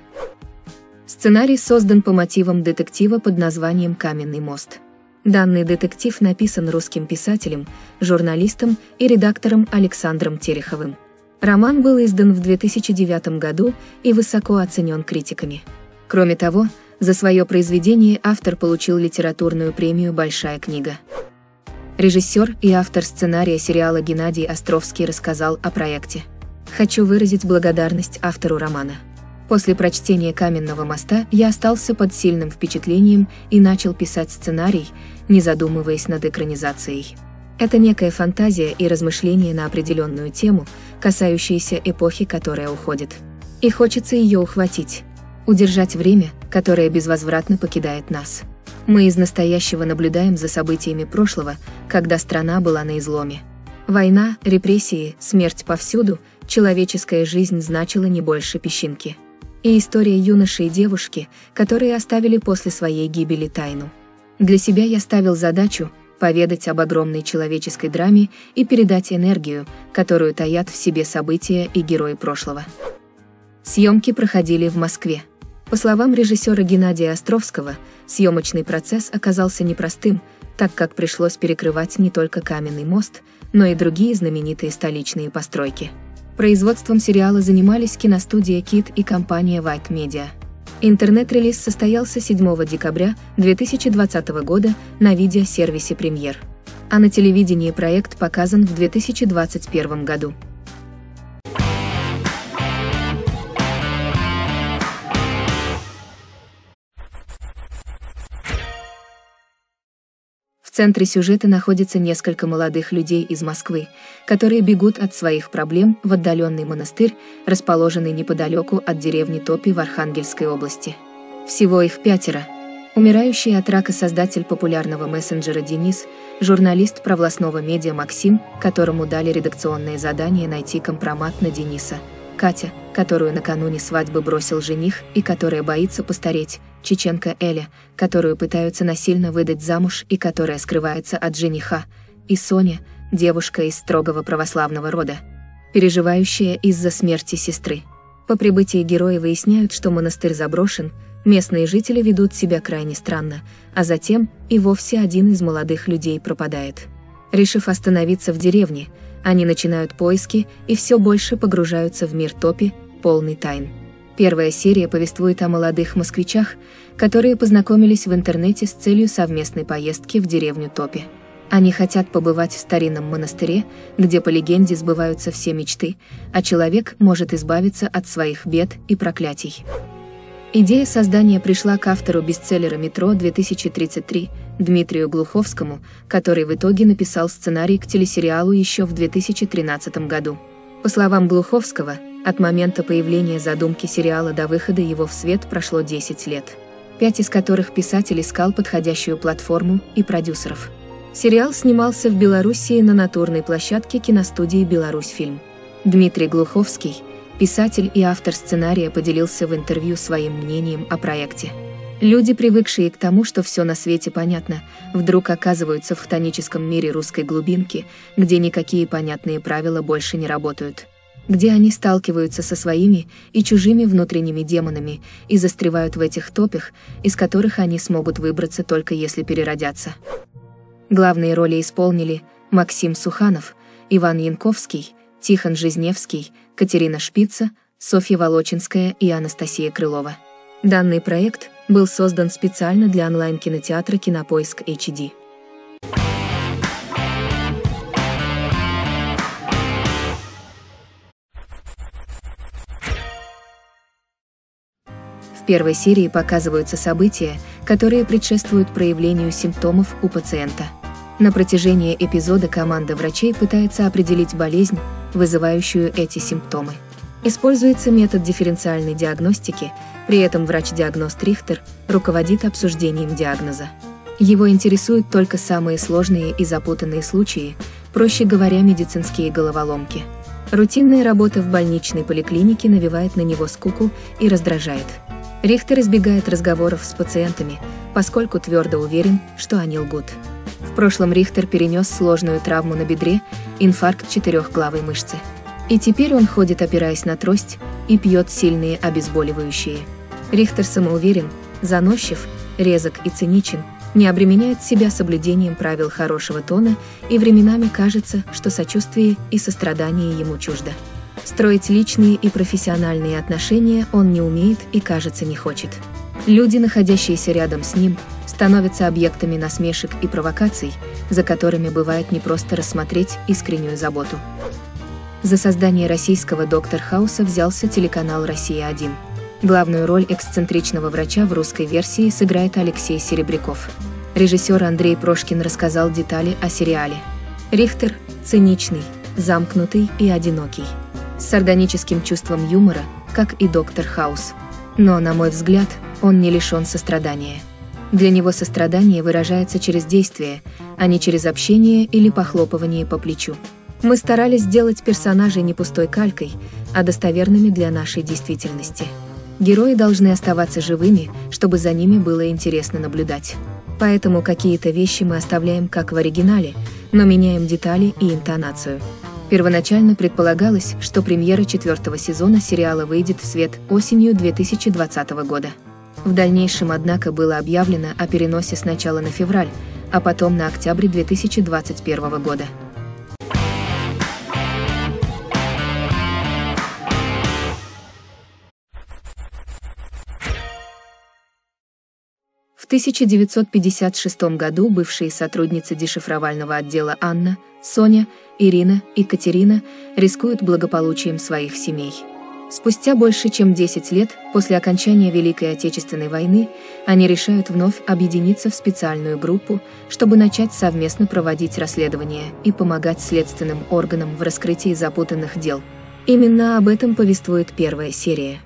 Сценарий создан по мотивам детектива под названием «Каменный мост». Данный детектив написан русским писателем, журналистом и редактором Александром Тереховым. Роман был издан в 2009 году и высоко оценен критиками. Кроме того, за свое произведение автор получил литературную премию «Большая книга». Режиссер и автор сценария сериала Геннадий Островский рассказал о проекте. «Хочу выразить благодарность автору романа. После прочтения «Каменного моста» я остался под сильным впечатлением и начал писать сценарий, не задумываясь над экранизацией. Это некая фантазия и размышление на определенную тему, касающиеся эпохи, которая уходит. И хочется ее ухватить, удержать время, которое безвозвратно покидает нас. Мы из настоящего наблюдаем за событиями прошлого, когда страна была на изломе. Война, репрессии, смерть повсюду, человеческая жизнь значила не больше песчинки. И история юноши и девушки, которые оставили после своей гибели тайну. Для себя я ставил задачу поведать об огромной человеческой драме и передать энергию, которую таят в себе события и герои прошлого. Съемки проходили в Москве. По словам режиссера Геннадия Островского, съемочный процесс оказался непростым, так как пришлось перекрывать не только каменный мост, но и другие знаменитые столичные постройки. Производством сериала занимались киностудия «Кит» и компания White Media. Интернет-релиз состоялся 7 декабря 2020 года на видеосервисе «Премьер». а на телевидении проект показан в 2021 году. Центре сюжета находится несколько молодых людей из Москвы, которые бегут от своих проблем в отдаленный монастырь, расположенный неподалеку от деревни Топи в Архангельской области. Всего их пятеро. Умирающий от рака создатель популярного мессенджера Денис, журналист провластного медиа Максим, которому дали редакционное задание найти компромат на Дениса, Катя, которую накануне свадьбы бросил жених и которая боится постареть, чеченка Эля, которую пытаются насильно выдать замуж и которая скрывается от жениха, и Соня, девушка из строгого православного рода, переживающая из-за смерти сестры. По прибытии герои выясняют, что монастырь заброшен, местные жители ведут себя крайне странно, а затем и вовсе один из молодых людей пропадает. Решив остановиться в деревне, они начинают поиски и все больше погружаются в мир топи, полный тайн. Первая серия повествует о молодых москвичах, которые познакомились в интернете с целью совместной поездки в деревню Топи. Они хотят побывать в старинном монастыре, где по легенде сбываются все мечты, а человек может избавиться от своих бед и проклятий. Идея создания пришла к автору бестселлера «Метро 2033» Дмитрию Глуховскому, который в итоге написал сценарий к телесериалу еще в 2013 году. По словам Глуховского, от момента появления задумки сериала до выхода его в свет прошло 10 лет. Пять из которых писатель искал подходящую платформу и продюсеров. Сериал снимался в Белоруссии на натурной площадке киностудии «Беларусьфильм». Дмитрий Глуховский, писатель и автор сценария, поделился в интервью своим мнением о проекте. Люди, привыкшие к тому, что все на свете понятно, вдруг оказываются в хтоническом мире русской глубинки, где никакие понятные правила больше не работают где они сталкиваются со своими и чужими внутренними демонами и застревают в этих топях, из которых они смогут выбраться только если переродятся. Главные роли исполнили Максим Суханов, Иван Янковский, Тихон Жизневский, Катерина Шпица, Софья Волочинская и Анастасия Крылова. Данный проект был создан специально для онлайн-кинотеатра «Кинопоиск HD». Первой серии показываются события, которые предшествуют проявлению симптомов у пациента. На протяжении эпизода команда врачей пытается определить болезнь, вызывающую эти симптомы. Используется метод дифференциальной диагностики, при этом врач-диагност Рихтер руководит обсуждением диагноза. Его интересуют только самые сложные и запутанные случаи, проще говоря, медицинские головоломки. Рутинная работа в больничной поликлинике навевает на него скуку и раздражает. Рихтер избегает разговоров с пациентами, поскольку твердо уверен, что они лгут. В прошлом Рихтер перенес сложную травму на бедре, инфаркт четырехглавой мышцы. И теперь он ходит, опираясь на трость, и пьет сильные обезболивающие. Рихтер самоуверен, заносчив, резок и циничен, не обременяет себя соблюдением правил хорошего тона и временами кажется, что сочувствие и сострадание ему чуждо. Строить личные и профессиональные отношения он не умеет и, кажется, не хочет. Люди, находящиеся рядом с ним, становятся объектами насмешек и провокаций, за которыми бывает непросто рассмотреть искреннюю заботу. За создание российского «Доктор Хауса» взялся телеканал «Россия-1». Главную роль эксцентричного врача в русской версии сыграет Алексей Серебряков. Режиссер Андрей Прошкин рассказал детали о сериале. Рихтер – циничный, замкнутый и одинокий с сардоническим чувством юмора, как и доктор Хаус. Но, на мой взгляд, он не лишен сострадания. Для него сострадание выражается через действие, а не через общение или похлопывание по плечу. Мы старались сделать персонажей не пустой калькой, а достоверными для нашей действительности. Герои должны оставаться живыми, чтобы за ними было интересно наблюдать. Поэтому какие-то вещи мы оставляем как в оригинале, но меняем детали и интонацию. Первоначально предполагалось, что премьера четвертого сезона сериала выйдет в свет осенью 2020 года. В дальнейшем, однако, было объявлено о переносе сначала на февраль, а потом на октябрь 2021 года. 1956 году бывшие сотрудницы дешифровального отдела Анна, Соня, Ирина и Катерина рискуют благополучием своих семей. Спустя больше чем 10 лет после окончания Великой Отечественной войны они решают вновь объединиться в специальную группу, чтобы начать совместно проводить расследования и помогать следственным органам в раскрытии запутанных дел. Именно об этом повествует первая серия.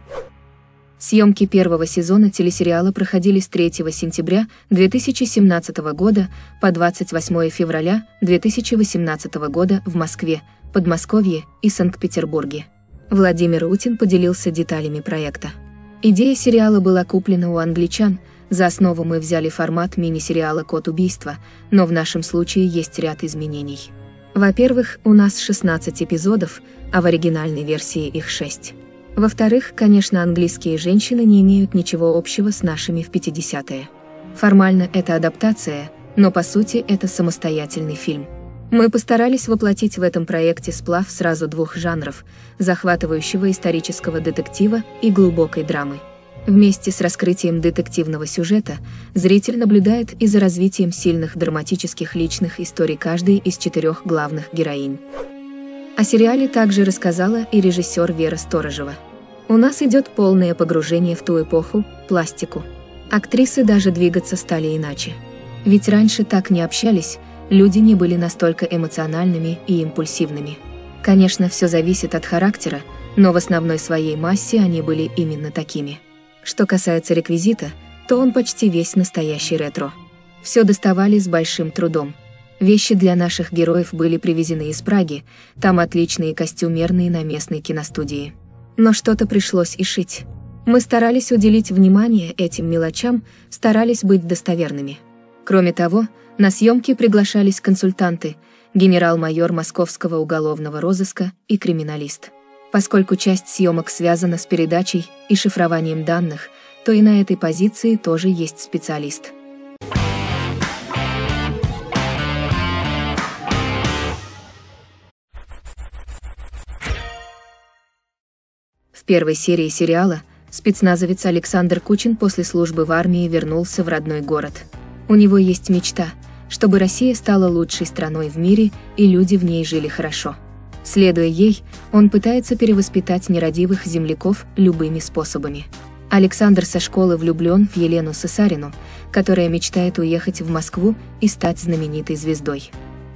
Съемки первого сезона телесериала проходили с 3 сентября 2017 года по 28 февраля 2018 года в Москве, Подмосковье и Санкт-Петербурге. Владимир Утин поделился деталями проекта. Идея сериала была куплена у англичан, за основу мы взяли формат мини-сериала «Код убийства», но в нашем случае есть ряд изменений. Во-первых, у нас 16 эпизодов, а в оригинальной версии их 6. Во-вторых, конечно, английские женщины не имеют ничего общего с нашими в 50-е. Формально это адаптация, но по сути это самостоятельный фильм. Мы постарались воплотить в этом проекте сплав сразу двух жанров – захватывающего исторического детектива и глубокой драмы. Вместе с раскрытием детективного сюжета зритель наблюдает и за развитием сильных драматических личных историй каждой из четырех главных героинь. О сериале также рассказала и режиссер Вера Сторожева. У нас идет полное погружение в ту эпоху, пластику. Актрисы даже двигаться стали иначе. Ведь раньше так не общались – люди не были настолько эмоциональными и импульсивными. Конечно, все зависит от характера, но в основной своей массе они были именно такими. Что касается реквизита, то он почти весь настоящий ретро. Все доставали с большим трудом. Вещи для наших героев были привезены из Праги, там отличные костюмерные на местной киностудии. Но что-то пришлось и шить. Мы старались уделить внимание этим мелочам, старались быть достоверными. Кроме того, на съемки приглашались консультанты, генерал-майор московского уголовного розыска и криминалист. Поскольку часть съемок связана с передачей и шифрованием данных, то и на этой позиции тоже есть специалист. В первой серии сериала спецназовец Александр Кучин после службы в армии вернулся в родной город – у него есть мечта, чтобы Россия стала лучшей страной в мире и люди в ней жили хорошо. Следуя ей, он пытается перевоспитать нерадивых земляков любыми способами. Александр со школы влюблен в Елену Сысарину, которая мечтает уехать в Москву и стать знаменитой звездой.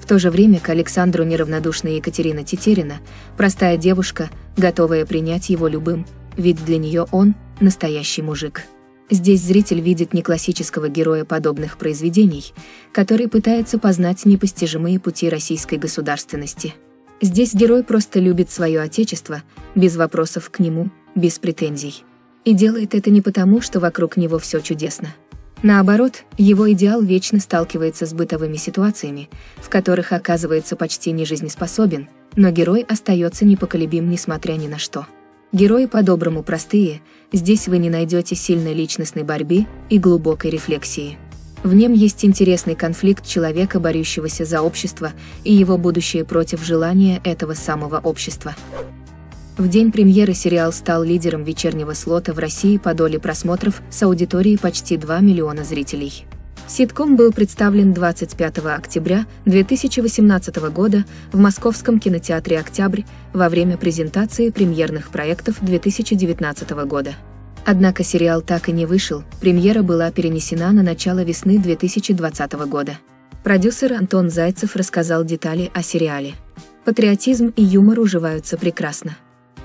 В то же время к Александру неравнодушна Екатерина Тетерина, простая девушка, готовая принять его любым, ведь для нее он – настоящий мужик. Здесь зритель видит не классического героя подобных произведений, который пытается познать непостижимые пути российской государственности. Здесь герой просто любит свое отечество, без вопросов к нему, без претензий. И делает это не потому, что вокруг него все чудесно. Наоборот, его идеал вечно сталкивается с бытовыми ситуациями, в которых оказывается почти не жизнеспособен, но герой остается непоколебим несмотря ни на что. Герои по-доброму простые, здесь вы не найдете сильной личностной борьбы и глубокой рефлексии. В нем есть интересный конфликт человека, борющегося за общество, и его будущее против желания этого самого общества. В день премьеры сериал стал лидером вечернего слота в России по доле просмотров с аудиторией почти 2 миллиона зрителей. Ситком был представлен 25 октября 2018 года в Московском кинотеатре «Октябрь» во время презентации премьерных проектов 2019 года. Однако сериал так и не вышел, премьера была перенесена на начало весны 2020 года. Продюсер Антон Зайцев рассказал детали о сериале. Патриотизм и юмор уживаются прекрасно.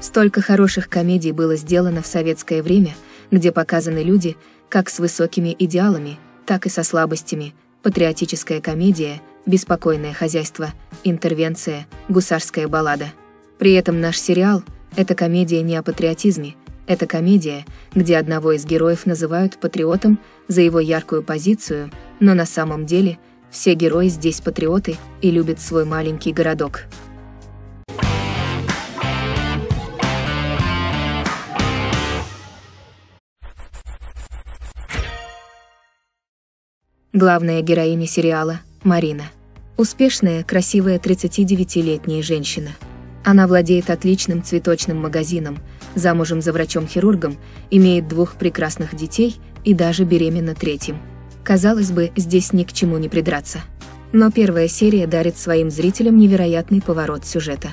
Столько хороших комедий было сделано в советское время, где показаны люди, как с высокими идеалами – так и со слабостями, патриотическая комедия, беспокойное хозяйство, интервенция, гусарская баллада. При этом наш сериал – это комедия не о патриотизме, это комедия, где одного из героев называют патриотом за его яркую позицию, но на самом деле все герои здесь патриоты и любят свой маленький городок. Главная героиня сериала – Марина. Успешная, красивая 39-летняя женщина. Она владеет отличным цветочным магазином, замужем за врачом-хирургом, имеет двух прекрасных детей и даже беременна третьим. Казалось бы, здесь ни к чему не придраться. Но первая серия дарит своим зрителям невероятный поворот сюжета.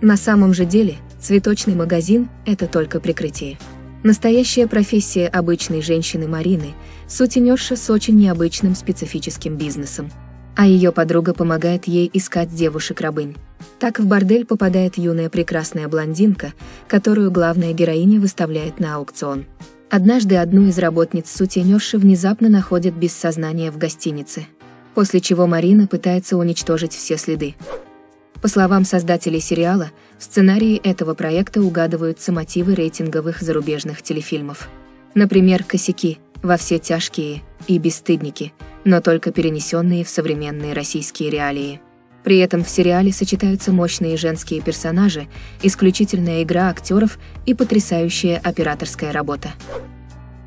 На самом же деле, цветочный магазин – это только прикрытие. Настоящая профессия обычной женщины Марины – сутенерша с очень необычным специфическим бизнесом. А ее подруга помогает ей искать девушек-рабынь. Так в бордель попадает юная прекрасная блондинка, которую главная героиня выставляет на аукцион. Однажды одну из работниц сутенерши внезапно находят без сознания в гостинице, после чего Марина пытается уничтожить все следы. По словам создателей сериала, в сценарии этого проекта угадываются мотивы рейтинговых зарубежных телефильмов. Например, «Косяки», «Во все тяжкие» и «Бесстыдники», но только перенесенные в современные российские реалии. При этом в сериале сочетаются мощные женские персонажи, исключительная игра актеров и потрясающая операторская работа.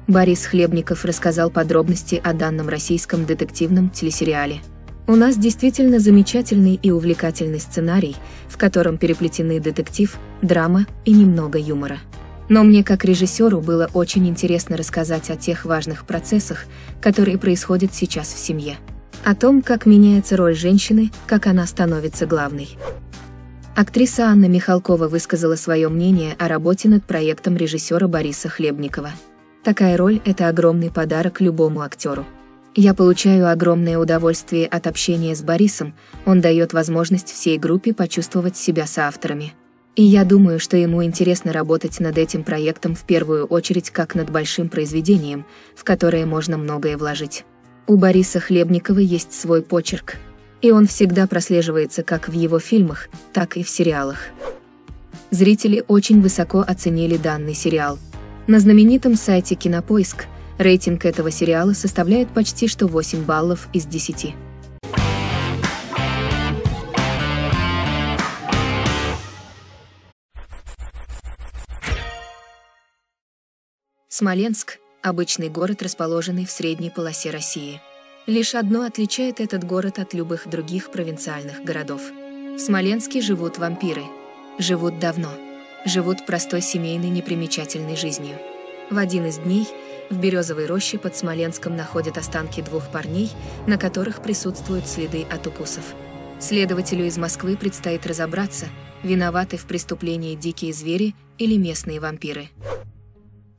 Борис Хлебников рассказал подробности о данном российском детективном телесериале. У нас действительно замечательный и увлекательный сценарий, в котором переплетены детектив, драма и немного юмора. Но мне как режиссеру было очень интересно рассказать о тех важных процессах, которые происходят сейчас в семье. О том, как меняется роль женщины, как она становится главной. Актриса Анна Михалкова высказала свое мнение о работе над проектом режиссера Бориса Хлебникова. Такая роль – это огромный подарок любому актеру. Я получаю огромное удовольствие от общения с Борисом, он дает возможность всей группе почувствовать себя соавторами. И я думаю, что ему интересно работать над этим проектом в первую очередь как над большим произведением, в которое можно многое вложить. У Бориса Хлебникова есть свой почерк, и он всегда прослеживается как в его фильмах, так и в сериалах. Зрители очень высоко оценили данный сериал. На знаменитом сайте Кинопоиск – Рейтинг этого сериала составляет почти что 8 баллов из 10. Смоленск – обычный город, расположенный в средней полосе России. Лишь одно отличает этот город от любых других провинциальных городов. В Смоленске живут вампиры. Живут давно. Живут простой семейной непримечательной жизнью. В один из дней – в Березовой роще под Смоленском находят останки двух парней, на которых присутствуют следы от укусов. Следователю из Москвы предстоит разобраться, виноваты в преступлении дикие звери или местные вампиры.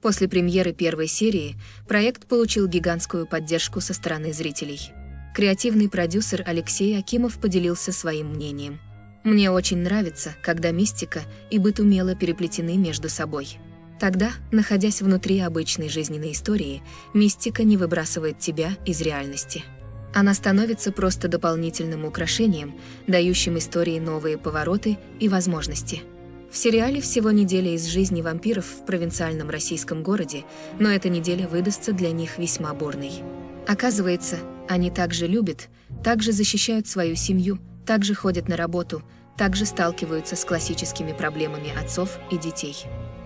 После премьеры первой серии проект получил гигантскую поддержку со стороны зрителей. Креативный продюсер Алексей Акимов поделился своим мнением. «Мне очень нравится, когда мистика и быт умело переплетены между собой». Тогда, находясь внутри обычной жизненной истории, мистика не выбрасывает тебя из реальности. Она становится просто дополнительным украшением, дающим истории новые повороты и возможности. В сериале всего неделя из жизни вампиров в провинциальном российском городе, но эта неделя выдастся для них весьма бурной. Оказывается, они также любят, также защищают свою семью, также ходят на работу, также сталкиваются с классическими проблемами отцов и детей.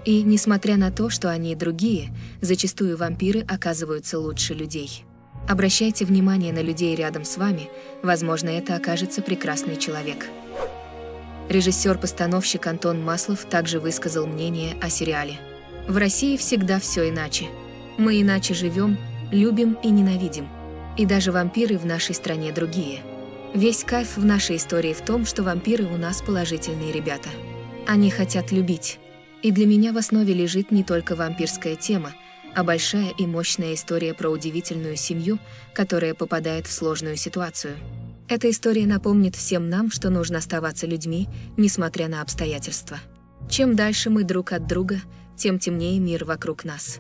И, несмотря на то, что они другие, зачастую вампиры оказываются лучше людей. Обращайте внимание на людей рядом с вами, возможно, это окажется прекрасный человек. Режиссер-постановщик Антон Маслов также высказал мнение о сериале. В России всегда все иначе. Мы иначе живем, любим и ненавидим. И даже вампиры в нашей стране другие. Весь кайф в нашей истории в том, что вампиры у нас положительные ребята. Они хотят любить. И для меня в основе лежит не только вампирская тема, а большая и мощная история про удивительную семью, которая попадает в сложную ситуацию. Эта история напомнит всем нам, что нужно оставаться людьми, несмотря на обстоятельства. Чем дальше мы друг от друга, тем темнее мир вокруг нас.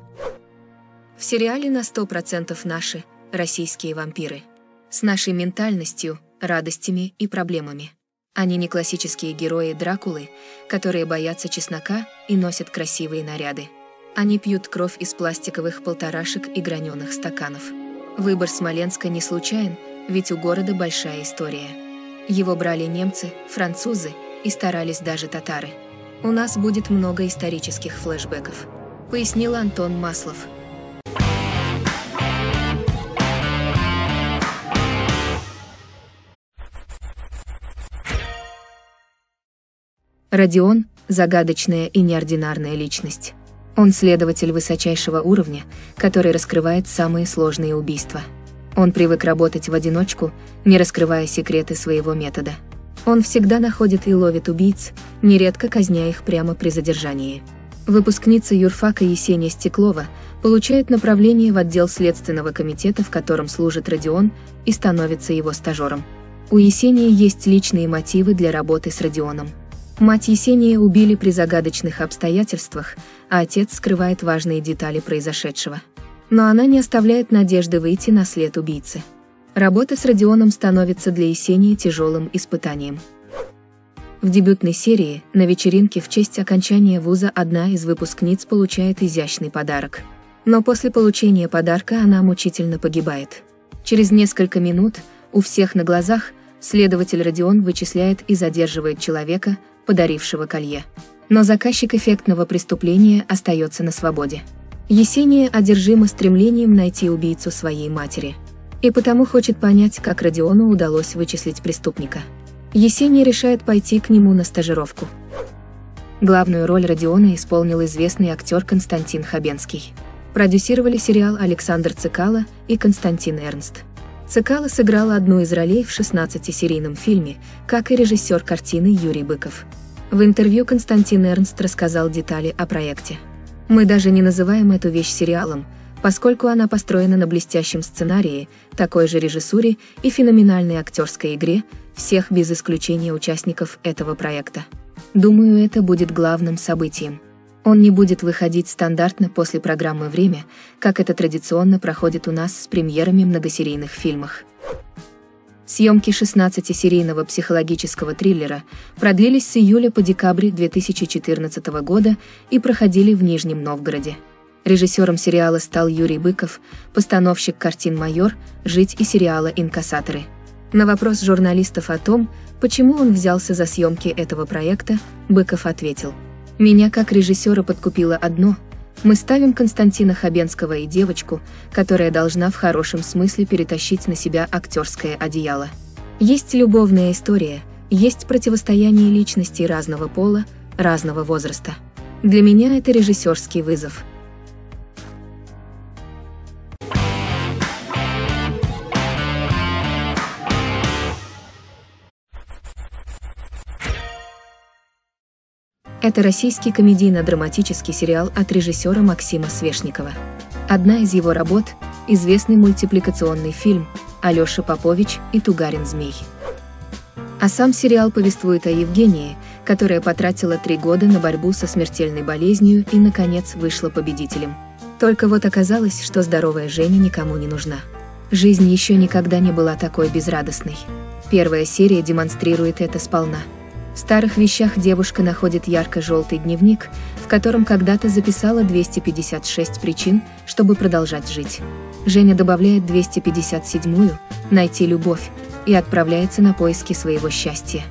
В сериале на 100% наши, российские вампиры. С нашей ментальностью, радостями и проблемами. Они не классические герои Дракулы, которые боятся чеснока и носят красивые наряды. Они пьют кровь из пластиковых полторашек и граненых стаканов. Выбор Смоленска не случайен, ведь у города большая история. Его брали немцы, французы и старались даже татары. У нас будет много исторических флешбеков, пояснил Антон Маслов. Родион – загадочная и неординарная личность. Он следователь высочайшего уровня, который раскрывает самые сложные убийства. Он привык работать в одиночку, не раскрывая секреты своего метода. Он всегда находит и ловит убийц, нередко казня их прямо при задержании. Выпускница юрфака Есения Стеклова получает направление в отдел Следственного комитета, в котором служит Родион, и становится его стажером. У Есении есть личные мотивы для работы с Родионом. Мать Есения убили при загадочных обстоятельствах, а отец скрывает важные детали произошедшего. Но она не оставляет надежды выйти на след убийцы. Работа с Родионом становится для Есении тяжелым испытанием. В дебютной серии, на вечеринке в честь окончания вуза одна из выпускниц получает изящный подарок. Но после получения подарка она мучительно погибает. Через несколько минут, у всех на глазах, следователь Родион вычисляет и задерживает человека, подарившего колье. Но заказчик эффектного преступления остается на свободе. Есения одержима стремлением найти убийцу своей матери. И потому хочет понять, как Родиону удалось вычислить преступника. Есения решает пойти к нему на стажировку. Главную роль Родиона исполнил известный актер Константин Хабенский. Продюсировали сериал Александр Цикало и Константин Эрнст. Цикало сыграл одну из ролей в 16-серийном фильме, как и режиссер картины Юрий Быков. В интервью Константин Эрнст рассказал детали о проекте. Мы даже не называем эту вещь сериалом, поскольку она построена на блестящем сценарии, такой же режиссуре и феноменальной актерской игре всех без исключения участников этого проекта. Думаю, это будет главным событием. Он не будет выходить стандартно после программы «Время», как это традиционно проходит у нас с премьерами многосерийных фильмах. Съемки 16-серийного психологического триллера продлились с июля по декабрь 2014 года и проходили в Нижнем Новгороде. Режиссером сериала стал Юрий Быков, постановщик картин «Майор», «Жить» и сериала «Инкассаторы». На вопрос журналистов о том, почему он взялся за съемки этого проекта, Быков ответил – меня как режиссера подкупило одно. Мы ставим Константина Хабенского и девочку, которая должна в хорошем смысле перетащить на себя актерское одеяло. Есть любовная история, есть противостояние личностей разного пола, разного возраста. Для меня это режиссерский вызов – Это российский комедийно-драматический сериал от режиссера Максима Свешникова. Одна из его работ – известный мультипликационный фильм «Алёша Попович и Тугарин Змей». А сам сериал повествует о Евгении, которая потратила три года на борьбу со смертельной болезнью и, наконец, вышла победителем. Только вот оказалось, что здоровая Женя никому не нужна. Жизнь еще никогда не была такой безрадостной. Первая серия демонстрирует это сполна – старых вещах девушка находит ярко-желтый дневник, в котором когда-то записала 256 причин, чтобы продолжать жить. Женя добавляет 257-ю «Найти любовь» и отправляется на поиски своего счастья.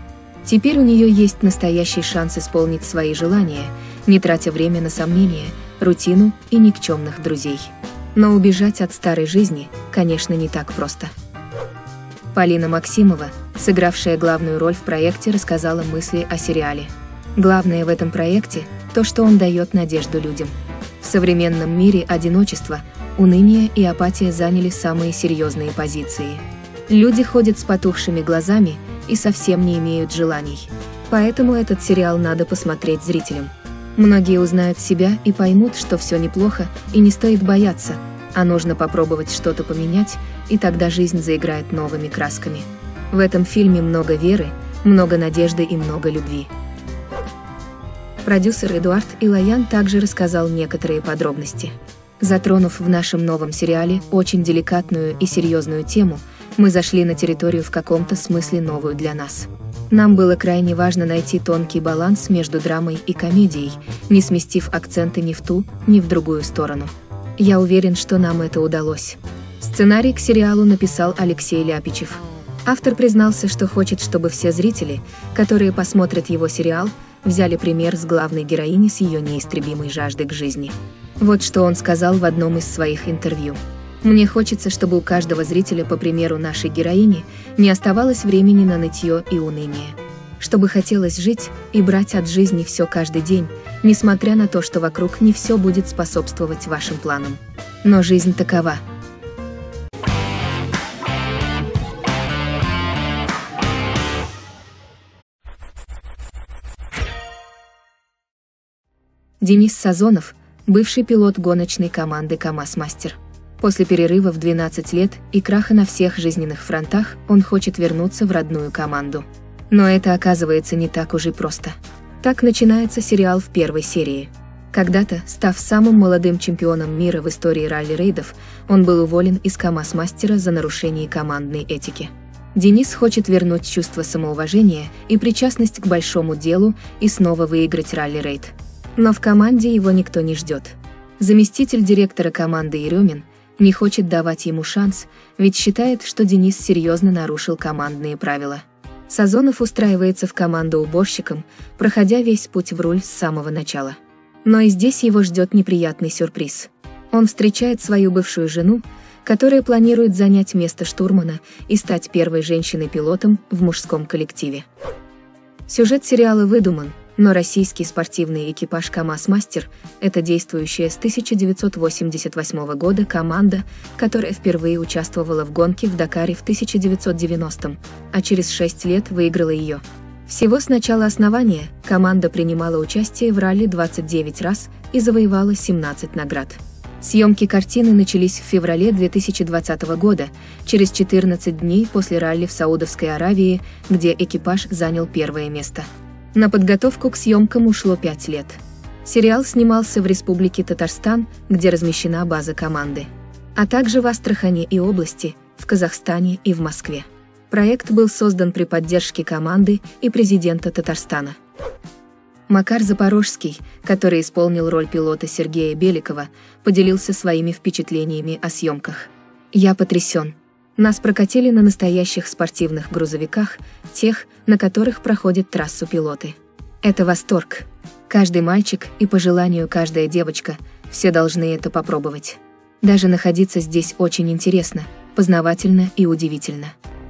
Теперь у нее есть настоящий шанс исполнить свои желания, не тратя время на сомнения, рутину и никчемных друзей. Но убежать от старой жизни, конечно, не так просто. Полина Максимова, сыгравшая главную роль в проекте, рассказала мысли о сериале. Главное в этом проекте – то, что он дает надежду людям. В современном мире одиночество, уныние и апатия заняли самые серьезные позиции. Люди ходят с потухшими глазами и совсем не имеют желаний. Поэтому этот сериал надо посмотреть зрителям. Многие узнают себя и поймут, что все неплохо и не стоит бояться – а нужно попробовать что-то поменять, и тогда жизнь заиграет новыми красками. В этом фильме много веры, много надежды и много любви. Продюсер Эдуард Илаян также рассказал некоторые подробности. Затронув в нашем новом сериале очень деликатную и серьезную тему, мы зашли на территорию в каком-то смысле новую для нас. Нам было крайне важно найти тонкий баланс между драмой и комедией, не сместив акценты ни в ту, ни в другую сторону. Я уверен, что нам это удалось. Сценарий к сериалу написал Алексей Ляпичев. Автор признался, что хочет, чтобы все зрители, которые посмотрят его сериал, взяли пример с главной героини с ее неистребимой жаждой к жизни. Вот что он сказал в одном из своих интервью. «Мне хочется, чтобы у каждого зрителя, по примеру нашей героини, не оставалось времени на нытье и уныние чтобы хотелось жить и брать от жизни все каждый день, несмотря на то, что вокруг не все будет способствовать вашим планам. Но жизнь такова. Денис Сазонов, бывший пилот гоночной команды «КамАЗ-мастер». После перерыва в 12 лет и краха на всех жизненных фронтах он хочет вернуться в родную команду. Но это оказывается не так уж и просто. Так начинается сериал в первой серии. Когда-то, став самым молодым чемпионом мира в истории ралли-рейдов, он был уволен из КамАЗ-мастера за нарушение командной этики. Денис хочет вернуть чувство самоуважения и причастность к большому делу и снова выиграть ралли-рейд. Но в команде его никто не ждет. Заместитель директора команды Еремин не хочет давать ему шанс, ведь считает, что Денис серьезно нарушил командные правила. Сазонов устраивается в команду уборщиком, проходя весь путь в руль с самого начала. Но и здесь его ждет неприятный сюрприз. Он встречает свою бывшую жену, которая планирует занять место штурмана и стать первой женщиной-пилотом в мужском коллективе. Сюжет сериала выдуман, но российский спортивный экипаж КамАЗ-Мастер – это действующая с 1988 года команда, которая впервые участвовала в гонке в Дакаре в 1990-м, а через 6 лет выиграла ее – всего с начала основания команда принимала участие в ралли 29 раз и завоевала 17 наград. Съемки картины начались в феврале 2020 года, через 14 дней после ралли в Саудовской Аравии, где экипаж занял первое место. На подготовку к съемкам ушло 5 лет. Сериал снимался в Республике Татарстан, где размещена база команды, а также в Астрахани и области, в Казахстане и в Москве. Проект был создан при поддержке команды и президента Татарстана. Макар Запорожский, который исполнил роль пилота Сергея Беликова, поделился своими впечатлениями о съемках. «Я потрясен. Нас прокатили на настоящих спортивных грузовиках, тех, на которых проходят трассу пилоты. Это восторг. Каждый мальчик и по желанию каждая девочка, все должны это попробовать. Даже находиться здесь очень интересно, познавательно и удивительно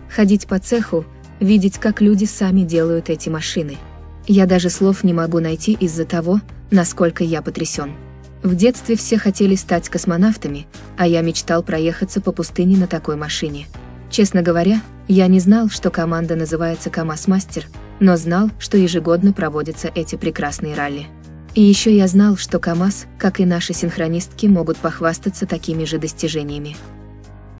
ходить по цеху, видеть, как люди сами делают эти машины. Я даже слов не могу найти из-за того, насколько я потрясен. В детстве все хотели стать космонавтами, а я мечтал проехаться по пустыне на такой машине. Честно говоря, я не знал, что команда называется КамАЗ-мастер, но знал, что ежегодно проводятся эти прекрасные ралли. И еще я знал, что КамАЗ, как и наши синхронистки, могут похвастаться такими же достижениями.